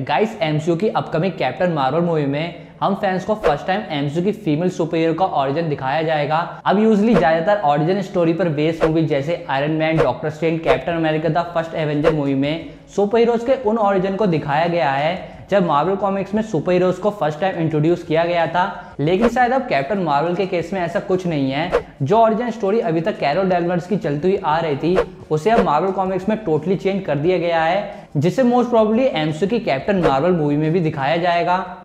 Guys MCU की upcoming Captain Marvel movie में हम फैंस को फ़र्स्ट टाइम एमसीयू की फीमेल सुपर हीरो का ऑरिजिन दिखाया जाएगा। अब यूजली ज़्यादातर ऑरिजिन स्टोरी पर बेस्ड मूवी जैसे Iron Man Doctor Strange Captain America the First Avenger movie में सुपर हीरोज के उन ऑरिजिन को दिखाया गया है, जब मार्वल कॉमिक्स में सुपर हीरोज को फ़र्स्ट टाइम इंट्रोड्यूस किया गया था। लेकिन शायद अब कैप्टन मार्वल के केस में ऐसा कुछ नहीं है। जो ओरिजिन स्टोरी अभी तक कैरोल डेलवर्स की चलती हुई आ रही थी, उसे अब मार्वल कॉमिक्स में टोटली चेंज कर दिया गया है। जिसे मोस्ट प्रॉब्ली एमसू की कैप्टन मार्वल मूवी में भी दिखाया जाएगा।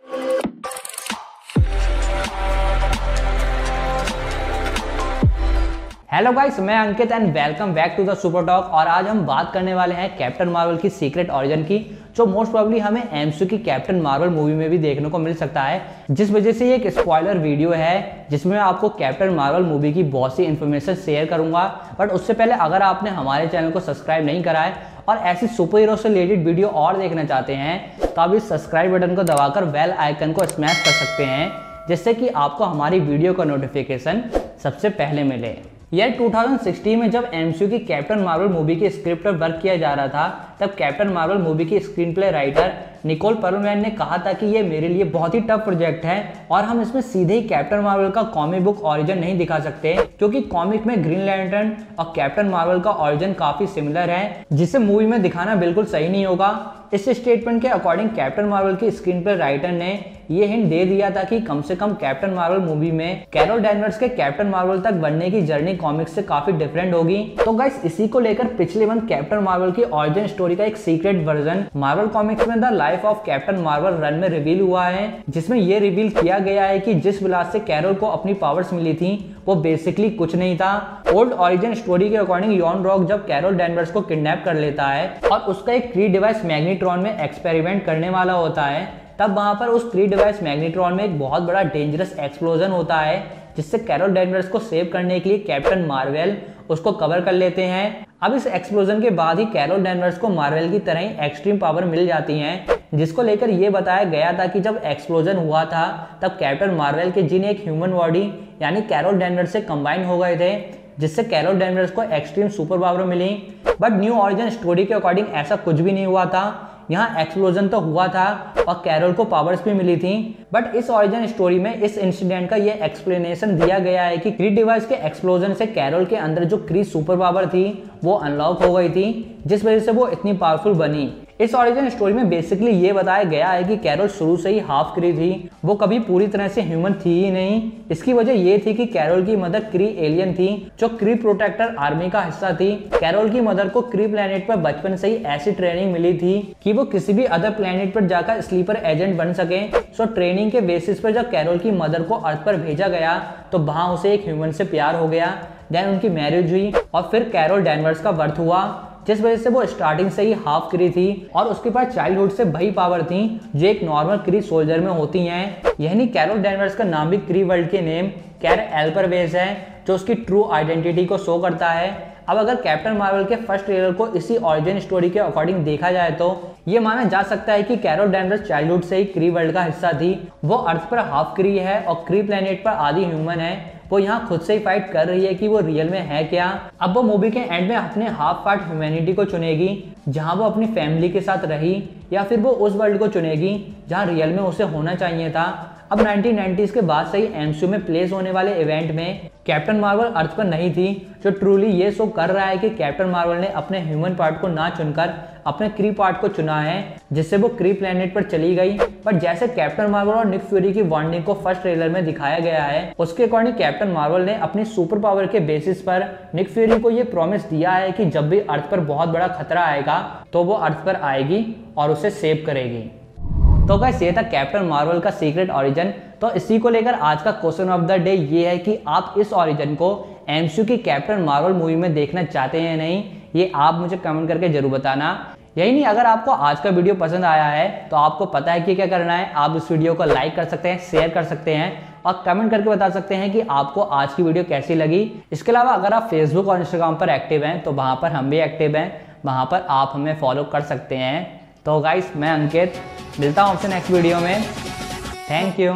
हेलो गाइस मैं Ankit and welcome back to the Super Talk और आज हम बात करने वाले हैं कैप्टन मार्वल की सीक्रेट ऑरिजन की, जो मोस्ट प्रॉब्ली हमें एमसू की कैप्टन मार्वल मूवी में भी देखने को मिल सकता है, जिस वजह से ये एक स्पॉइलर वीडियो है, जिसमें मैं आपको कैप्टन मार्वल मूवी की बहुत सी इन्फॉर्मेशन शेयर करूँगा। बट उससे पहले अगर आपने हमारे चैनल को सब्सक्राइब नहीं करा है और ऐसी सुपर हीरो से रिलेटेड वीडियो और देखना चाहते हैं तो आप इस सब्सक्राइब बटन को दबाकर बेल आइकन को स्मैश कर सकते हैं, जिससे कि आपको हमारी वीडियो का नोटिफिकेशन सबसे पहले मिले। यार 2016 में जब एमसीयू की कैप्टन मार्वल मूवी के स्क्रिप्ट पर वर्क किया जा रहा था, तब कैप्टन मार्वल मूवी की screen play writer Nicole Perlman ने कहा था कि ये मेरे लिए बहुत ही टफ प्रोजेक्ट है और हम इसमें सीधे ही कैप्टन मार्वल का कॉमिक बुक ऑरिजिन नहीं दिखा सकते, क्योंकि कॉमिक में ग्रीन लैंटर्न और कैप्टन मार्वल का ऑरिजिन काफ़ी सिमिलर है, जिसे मूवी में दिखाना बिल्कुल सही नहीं होगा। इस स्टेटमेंट के अकॉर्डिंग कैप्टन मार्वल की स्क्रीन पर राइटर ने ये हिंट दे दिया था कि कम से कम कैप्टन मार्वल मूवी में कैरोल डैनवर्स के कैप्टन मार्वल तक बनने की जर्नी कॉमिक्स से काफ़ी डिफरेंट होगी। तो गाइस इसी को लेकर पिछले मंथ कैप्टन मार्वल की ऑरिजिन स्टोरी का एक सीक्रेट वर्जन मार्वल कॉमिक्स में the life of Captain Marvel run में रिवील हुआ है, जिसमें ये रिवील किया गया है कि जिस विलास से कैरोल को अपनी पावर्स मिली थी, वो बेसिकली कुछ नहीं था। ओल्ड ऑरिजिन स्टोरी के अकॉर्डिंग यॉन रॉक जब कैरोल डेनवर्स को किडनैप कर लेता है और उसका एक क्री डिवाइस मैग्नेट्रॉन में एक्सपेरिमेंट करने वाला होता है, तब वहाँ पर उस क्री डिवाइस मैग्नेट्रॉन में एक बहुत बड़ा डेंजरस एक्सप्लोजन होता है, जिससे कैरोल डेनवर्स को सेव करने के लिए कैप्टन मार्वेल उसको कवर कर लेते हैं। अब इस एक्सप्लोजन के बाद ही कैरोल डेनवर्स को मार्वेल की तरह ही एक्सट्रीम पावर मिल जाती है। जिसको लेकर यह बताया गया था कि जब एक्सप्लोजन हुआ था, तब कैप्टन मार्वेल के जिन एक ह्यूमन बॉडी यानी कैरोल डेनवर्स से कंबाइन हो गए थे, जिससे कैरोल डेनवर्स को एक्सट्रीम सुपर पावर मिली। बट न्यू ऑरिजिन स्टोरी के अकॉर्डिंग ऐसा कुछ भी नहीं हुआ था। यहाँ एक्सप्लोजन तो हुआ था और कैरोल को पावर्स भी मिली थी। बट इस ओरिजिन स्टोरी में, इस इंसिडेंट का ये एक्सप्लेनेशन दिया गया है कि क्री डिवाइस के एक्सप्लोजन से कैरोल के अंदर जो क्री सुपर पावर थी, वो अनलॉक हो गई थी, जिस वजह से वो इतनी पावरफुल बनी। इस ओरिजिन स्टोरी में बेसिकली ये बताया गया है कि कैरोल शुरू से ही हाफ़ क्री थी। वो कभी पूरी तरह से ह्यूमन थी ही नहीं। इसकी वजह ये थी कि कैरोल की मदर क्री एलियन थी, जो क्री प्रोटेक्टर आर्मी का हिस्सा थी। कैरोल की मदर को क्री प्लेनेट पर बचपन से ही ऐसी ट्रेनिंग मिली थी कि वो किसी भी अदर प्लेनेट पर जाकर स्लीपर एजेंट बन सके। सो ट्रेनिंग के बेसिस पर जब कैरोल की मदर को अर्थ पर भेजा गया तो वहाँ उसे एक ह्यूमन से प्यार हो गया। देन उनकी मैरिज हुई और फिर कैरोल डेनवर्स का बर्थ हुआ। जिस वजह से वो स्टार्टिंग से ही हाफ़ क्री थी और उसके पास चाइल्डहुड से वही पावर थी, जो एक नॉर्मल क्री सोल्जर में होती हैं। यही कैरोल डेनवर्स का नाम भी क्री वर्ल्ड के नेम कैर एल्पर बेस है, जो उसकी ट्रू आइडेंटिटी को शो करता है। अब अगर कैप्टन मार्वल के फ़र्स्ट ट्रेलर को इसी ऑरिजिन स्टोरी के अकॉर्डिंग देखा जाए तो ये माना जा सकता है कि कैरोल डैनवर्स चाइल्डहुड से ही क्री वर्ल्ड का हिस्सा थी। वो अर्थ पर हाफ़ क्री है और क्री प्लेनेट पर आधी ह्यूमन है। वो यहाँ खुद से ही फाइट कर रही है कि वो रियल में है क्या? अब वो मूवी के एंड में अपने हाफ़ पार्ट ह्यूमैनिटी को चुनेगी, जहाँ वो अपनी फैमिली के साथ रही या फिर वो उस वर्ल्ड को चुनेगी जहाँ रियल में उसे होना चाहिए था। अब 1990s के बाद से ही एमसीयू में प्लेस होने वाले इवेंट में कैप्टन मार्वल अर्थ पर नहीं थी, जो ट्रूली ये शो कर रहा है कि कैप्टन मार्वल ने अपने ह्यूमन पार्ट को ना चुनकर अपने क्री पार्ट को चुना है, जिससे वो क्री प्लेनेट पर चली गई। पर जैसे कैप्टन मार्वल और निक फ्यूरी की बॉन्डिंग को फ़र्स्ट ट्रेलर में दिखाया गया है, उसके अकॉर्डिंग कैप्टन मार्वल ने अपनी सुपर पावर के बेसिस पर निक फ्यूरी को ये प्रॉमिस दिया है कि जब भी अर्थ पर बहुत बड़ा खतरा आएगा तो वो अर्थ पर आएगी और उसे सेव करेगी। तो गैस ये था कैप्टन मार्वल का सीक्रेट ऑरिजन तो इसी को लेकर आज का क्वेश्चन ऑफ़ द डे ये है कि आप इस ऑरिजन को एमसीयू की कैप्टन मार्वल मूवी में देखना चाहते हैं नहीं, ये आप मुझे कमेंट करके ज़रूर बताना। यही नहीं, अगर आपको आज का वीडियो पसंद आया है तो आपको पता है कि क्या करना है। आप इस वीडियो को लाइक कर सकते हैं शेयर कर सकते हैं और कमेंट करके बता सकते हैं कि आपको आज की वीडियो कैसी लगी। इसके अलावा अगर आप फेसबुक और इंस्टाग्राम पर एक्टिव हैं तो वहाँ पर हम भी एक्टिव हैं। वहाँ पर आप हमें फॉलो कर सकते हैं। तो गाइस मैं अंकित, मिलता हूँ आपसे नेक्स्ट वीडियो में। Thank you